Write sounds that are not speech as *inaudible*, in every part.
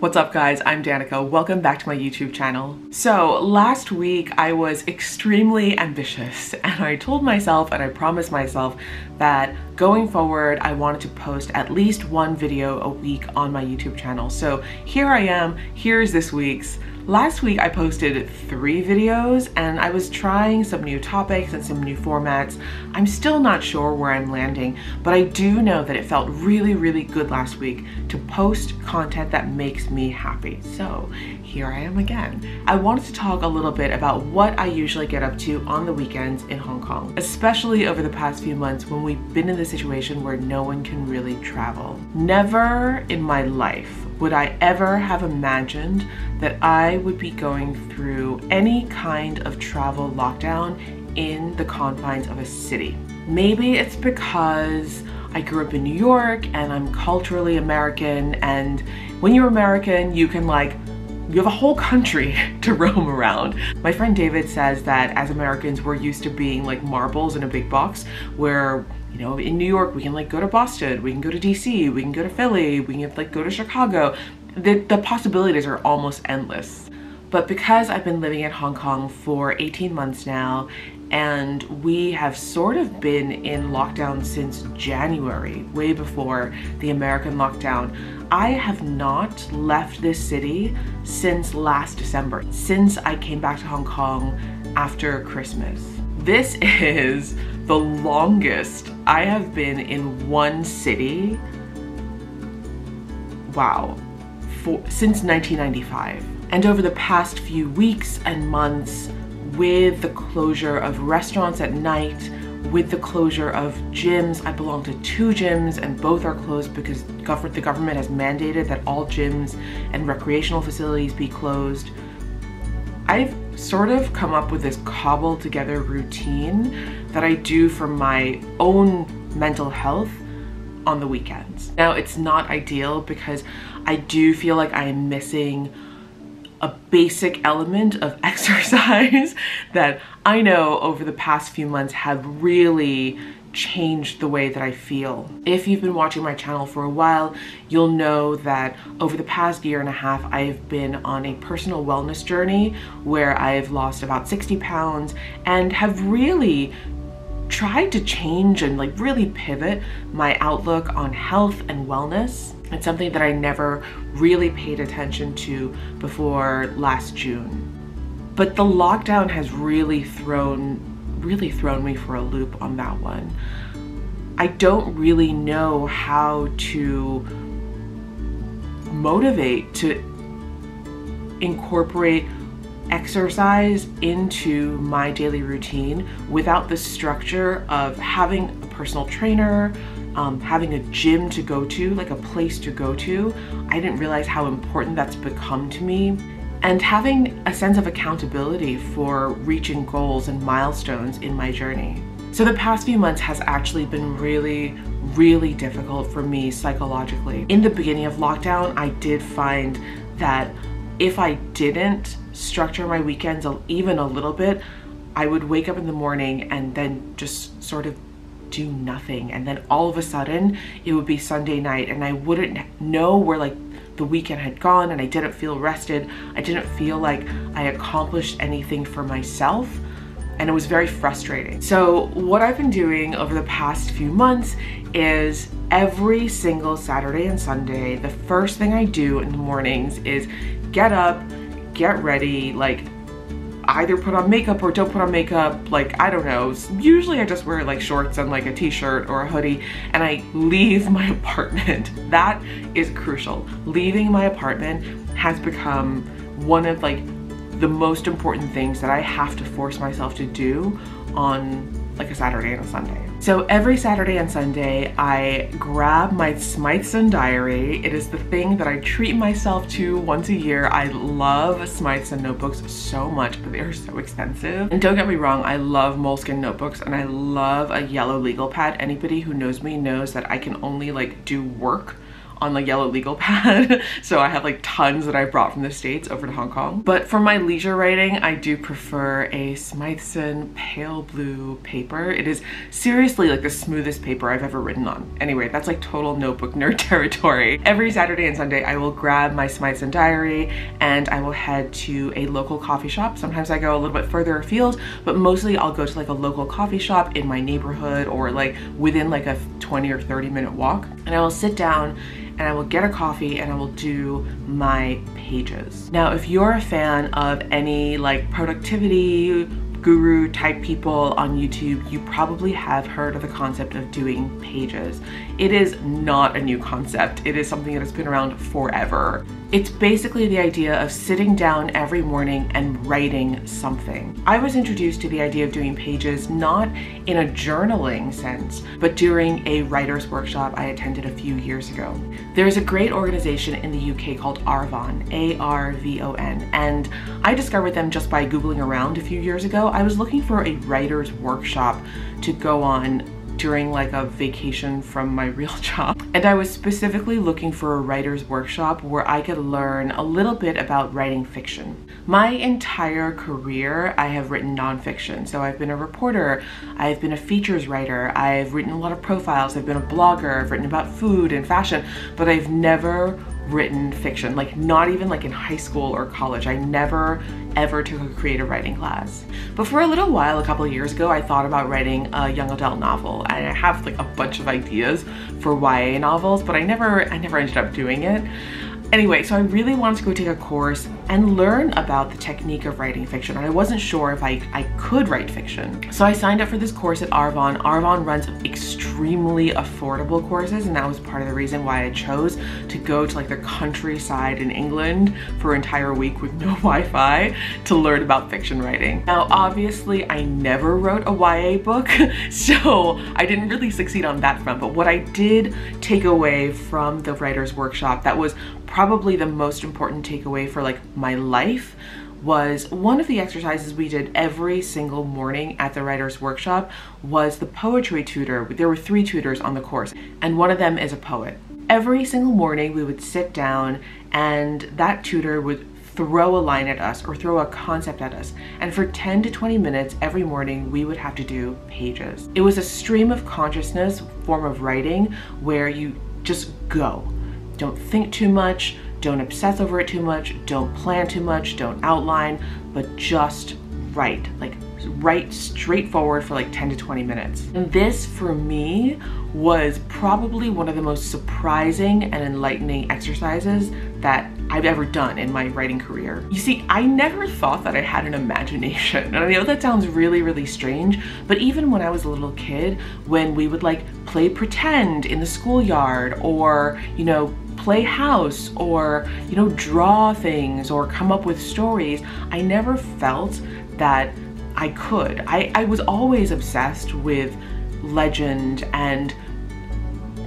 What's up guys, I'm Danica. Welcome back to my YouTube channel. So last week I was extremely ambitious *laughs* and I told myself and I promised myself that going forward I wanted to post at least one video a week on my YouTube channel. So here I am, here's this week's. Last week I posted three videos and I was trying some new topics and some new formats. I'm still not sure where I'm landing, but I do know that it felt really, really good last week to post content that makes me happy. So here I am again. I wanted to talk a little bit about what I usually get up to on the weekends in Hong Kong, especially over the past few months when we've been in the situation where no one can really travel. Never in my life would I ever have imagined that I would be going through any kind of travel lockdown in the confines of a city. Maybe it's because I grew up in New York and I'm culturally American and when you're American you can like you have a whole country *laughs* to roam around. My friend David says that as Americans we're used to being like marbles in a big box where you know, in New York, we can like go to Boston, we can go to DC, we can go to Philly, we can like go to Chicago. The, the possibilities are almost endless. But because I've been living in Hong Kong for 18 months now, and we have sort of been in lockdown since January, way before the American lockdown, I have not left this city since last December, since I came back to Hong Kong after Christmas. This *laughs* is the longest I have been in one city, wow, for, since 1995. And over the past few weeks and months, with the closure of restaurants at night, with the closure of gyms, I belong to two gyms and both are closed because the government has mandated that all gyms and recreational facilities be closed. I've sort of come up with this cobbled together routine that I do for my own mental health on the weekends. Now it's not ideal because I do feel like I am missing a basic element of *laughs* exercise that I know over the past few months have really changed the way that I feel. If you've been watching my channel for a while, you'll know that over the past year and a half, I've been on a personal wellness journey where I've lost about 60 pounds and have really tried to change and like really pivot my outlook on health and wellness. It's something that I never really paid attention to before last June. But the lockdown has really thrown really thrown me for a loop on that one. I don't really know how to motivate to incorporate exercise into my daily routine without the structure of having a personal trainer, um, having a gym to go to, like a place to go to. I didn't realize how important that's become to me and having a sense of accountability for reaching goals and milestones in my journey. So the past few months has actually been really, really difficult for me psychologically. In the beginning of lockdown, I did find that if I didn't structure my weekends even a little bit, I would wake up in the morning and then just sort of do nothing. And then all of a sudden it would be Sunday night and I wouldn't know where like the weekend had gone and I didn't feel rested. I didn't feel like I accomplished anything for myself and it was very frustrating. So what I've been doing over the past few months is every single Saturday and Sunday, the first thing I do in the mornings is get up, get ready, like either put on makeup or don't put on makeup, like, I don't know. Usually I just wear like shorts and like a t-shirt or a hoodie and I leave *laughs* my apartment. That is crucial. Leaving my apartment has become one of like the most important things that I have to force myself to do on like a Saturday and a Sunday. So every Saturday and Sunday, I grab my Smythson diary. It is the thing that I treat myself to once a year. I love Smythson notebooks so much, but they are so expensive. And don't get me wrong, I love Moleskine notebooks and I love a yellow legal pad. Anybody who knows me knows that I can only like do work on the yellow legal *laughs* pad. so I have like tons that I brought from the States over to Hong Kong. But for my leisure writing, I do prefer a Smythson pale blue paper. It is seriously like the smoothest paper I've ever written on. Anyway, that's like total notebook *laughs* nerd territory. Every Saturday and Sunday, I will grab my Smythson diary and I will head to a local coffee shop. Sometimes I go a little bit further afield, but mostly I'll go to like a local coffee shop in my neighborhood or like within like a 20 or 30 minute walk. And I will sit down and I will get a coffee and I will do my pages. Now, if you're a fan of any like productivity guru type people on YouTube, you probably have heard of the concept of doing pages. It is not a new concept. It is something that has been around forever. It's basically the idea of sitting down every morning and writing something. I was introduced to the idea of doing pages not in a journaling sense, but during a writer's workshop I attended a few years ago. There's a great organization in the UK called Arvon, A-R-V-O-N, and I discovered them just by Googling around a few years ago. I was looking for a writer's workshop to go on during like a vacation from my real *laughs* job. And I was specifically looking for a writer's workshop where I could learn a little bit about writing fiction. My entire career, I have written nonfiction. So I've been a reporter, I've been a features writer, I've written a lot of profiles, I've been a blogger, I've written about food and fashion, but I've never written fiction, like not even like in high school or college. I never ever took a creative writing class. But for a little while, a couple years ago, I thought about writing a young adult novel. And I have like a bunch of ideas for YA novels, but I never, I never ended up doing it. Anyway, so I really wanted to go take a course and learn about the technique of writing fiction. And I wasn't sure if I, I could write fiction. So I signed up for this course at Arvon. Arvon runs extremely affordable courses and that was part of the reason why I chose to go to like the countryside in England for an entire week with no *laughs* Wi-Fi to learn about fiction writing. Now, obviously I never wrote a YA book, *laughs* so I didn't really succeed on that front. But what I did take away from the writer's workshop that was probably the most important takeaway for like my life was one of the exercises we did every single morning at the writer's workshop was the poetry tutor. There were three tutors on the course and one of them is a poet. Every single morning we would sit down and that tutor would throw a line at us or throw a concept at us. And for 10 to 20 minutes every morning, we would have to do pages. It was a stream of consciousness form of writing where you just go. Don't think too much, don't obsess over it too much, don't plan too much, don't outline, but just write. Like write straightforward for like 10 to 20 minutes. And this for me was probably one of the most surprising and enlightening exercises that I've ever done in my writing career. You see, I never thought that I had an imagination. And I know that sounds really, really strange, but even when I was a little kid, when we would like play pretend in the schoolyard or, you know, play house or, you know, draw things or come up with stories, I never felt that I could. I, I was always obsessed with legend and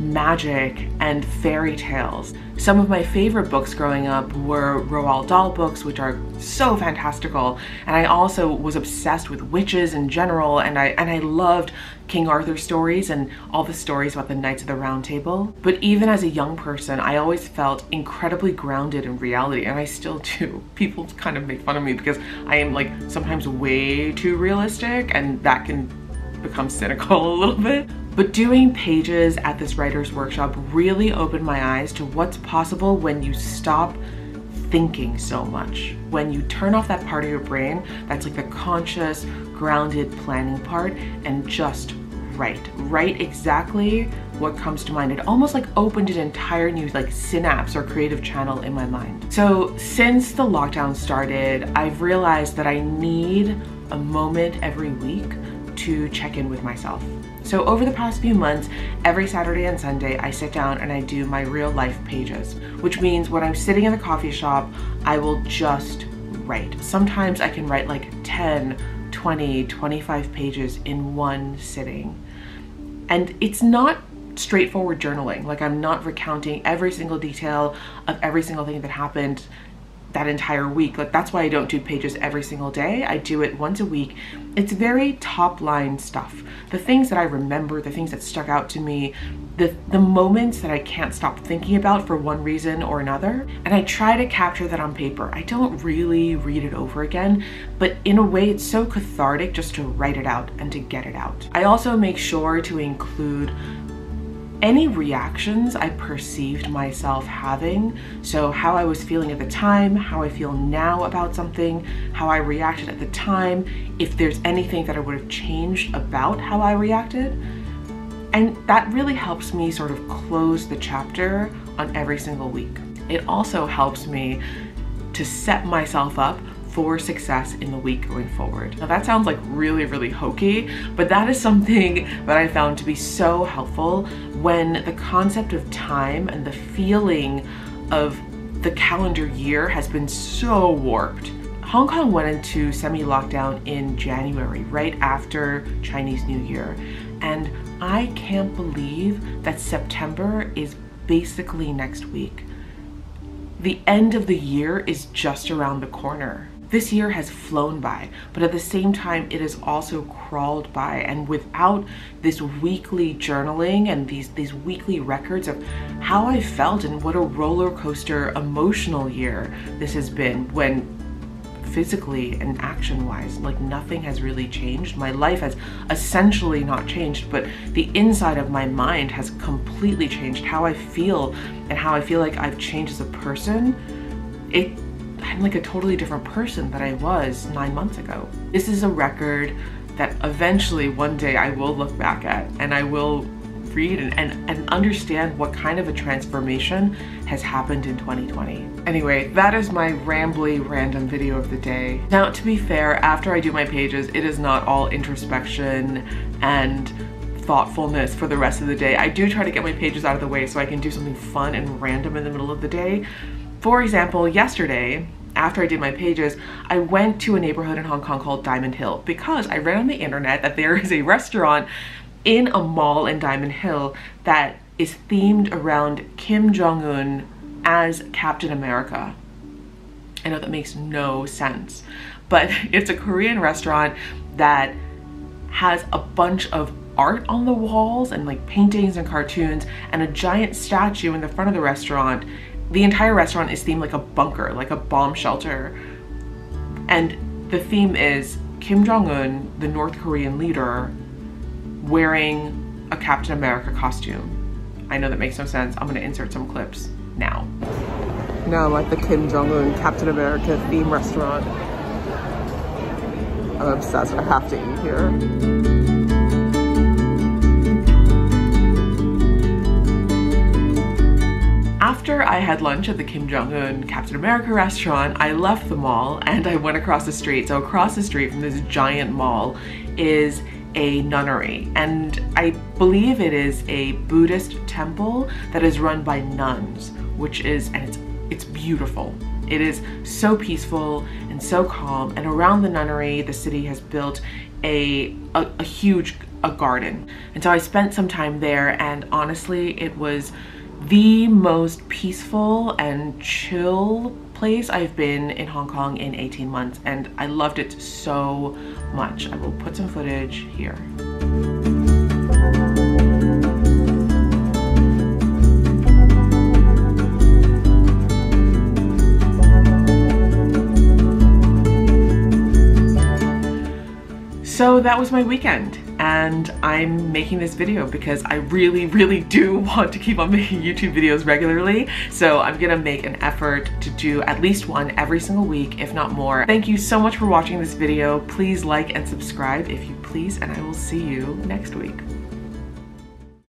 magic and fairy tales. Some of my favorite books growing up were Roald Dahl books, which are so fantastical. And I also was obsessed with witches in general, and I and I loved King Arthur stories and all the stories about the Knights of the Round Table. But even as a young person, I always felt incredibly grounded in reality, and I still *laughs* do. People kind of make fun of me because I am like sometimes way too realistic, and that can become cynical *laughs* a little bit. But doing pages at this writer's workshop really opened my eyes to what's possible when you stop thinking so much. When you turn off that part of your brain that's like the conscious, grounded planning part and just write. Write exactly what comes to mind. It almost like opened an entire new like synapse or creative channel in my mind. So since the lockdown started, I've realized that I need a moment every week to check in with myself. So over the past few months, every Saturday and Sunday, I sit down and I do my real life pages, which means when I'm sitting in the coffee shop, I will just write. Sometimes I can write like 10, 20, 25 pages in one sitting. And it's not straightforward journaling. Like I'm not recounting every single detail of every single thing that happened that entire week. Like that's why I don't do pages every single day. I do it once a week. It's very top line stuff. The things that I remember, the things that stuck out to me, the, the moments that I can't stop thinking about for one reason or another. And I try to capture that on paper. I don't really read it over again, but in a way it's so cathartic just to write it out and to get it out. I also make sure to include any reactions I perceived myself having. So how I was feeling at the time, how I feel now about something, how I reacted at the time, if there's anything that I would have changed about how I reacted. And that really helps me sort of close the chapter on every single week. It also helps me to set myself up for success in the week going forward. Now that sounds like really, really hokey, but that is something that I found to be so helpful when the concept of time and the feeling of the calendar year has been so warped. Hong Kong went into semi-lockdown in January, right after Chinese New Year. And I can't believe that September is basically next week. The end of the year is just around the corner. This year has flown by, but at the same time, it has also crawled by. And without this weekly journaling and these, these weekly records of how I felt and what a roller coaster emotional year this has been when physically and action wise like nothing has really changed my life has essentially not changed but the inside of my mind has completely changed how i feel and how i feel like i've changed as a person it I'm like a totally different person than I was nine months ago. This is a record that eventually one day I will look back at and I will read and, and, and understand what kind of a transformation has happened in 2020. Anyway, that is my rambly random video of the day. Now, to be fair, after I do my pages, it is not all introspection and thoughtfulness for the rest of the day. I do try to get my pages out of the way so I can do something fun and random in the middle of the day. For example, yesterday, after I did my pages, I went to a neighborhood in Hong Kong called Diamond Hill because I read on the internet that there is a restaurant in a mall in Diamond Hill that is themed around Kim Jong-un as Captain America. I know that makes no sense, but *laughs* it's a Korean restaurant that has a bunch of art on the walls and like paintings and cartoons and a giant statue in the front of the restaurant the entire restaurant is themed like a bunker, like a bomb shelter. And the theme is Kim Jong-un, the North Korean leader, wearing a Captain America costume. I know that makes no sense. I'm gonna insert some clips now. Now I'm at the Kim Jong-un Captain America theme restaurant. I'm obsessed, I have to eat here. Had lunch at the Kim Jong-un Captain America restaurant, I left the mall and I went across the street. So across the street from this giant mall is a nunnery and I believe it is a Buddhist temple that is run by nuns, which is, and it's, it's beautiful. It is so peaceful and so calm and around the nunnery the city has built a, a, a huge a garden. And so I spent some time there and honestly it was the most peaceful and chill place I've been in Hong Kong in 18 months and I loved it so much. I will put some footage here. That was my weekend and I'm making this video because I really, really do *laughs* want to keep on making YouTube videos regularly. So I'm gonna make an effort to do at least one every single week, if not more. Thank you so much for watching this video. Please like and subscribe if you please, and I will see you next week.